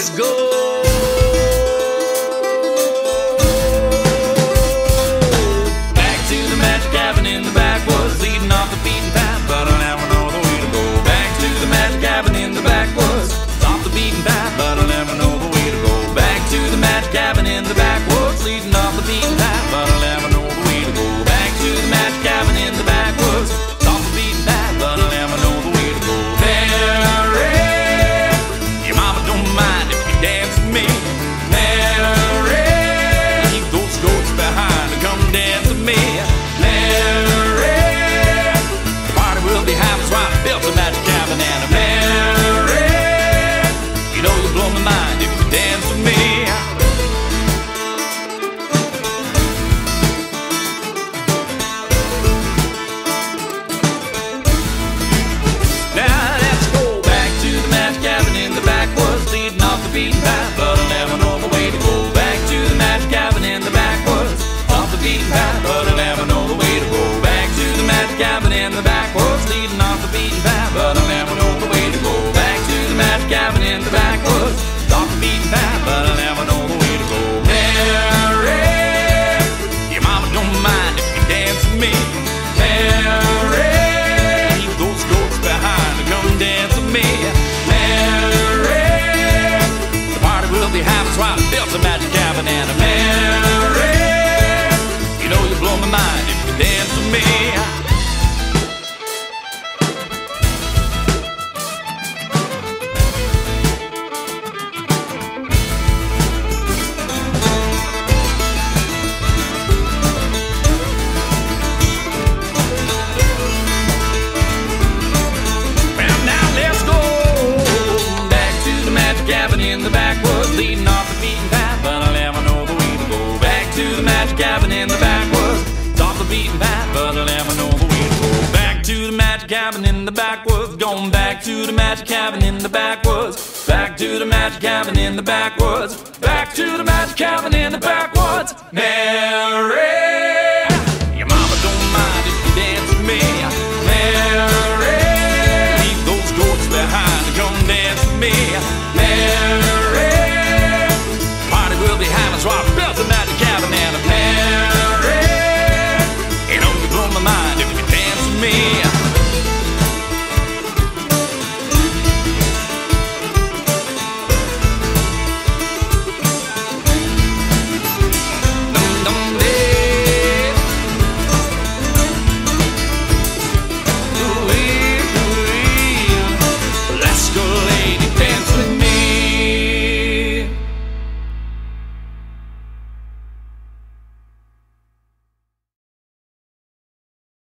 let's go. Cabin in the backwoods, leading off the beaten path, but I'll never know the way to go. Back to the magic cabin in the backwoods, off the beaten path, but I'll never know the way to go. Mary, your mama don't mind if you dance with me. Mary, leave those goats behind and come dance with me. Mary, the party will be having so I built a magic cabin and a Mary. You know you blow my mind if you dance with me. Cabin in the backwoods, going back to the magic cabin in the backwoods, back to the magic cabin in the backwoods, back to the magic cabin in the backwoods, Mary.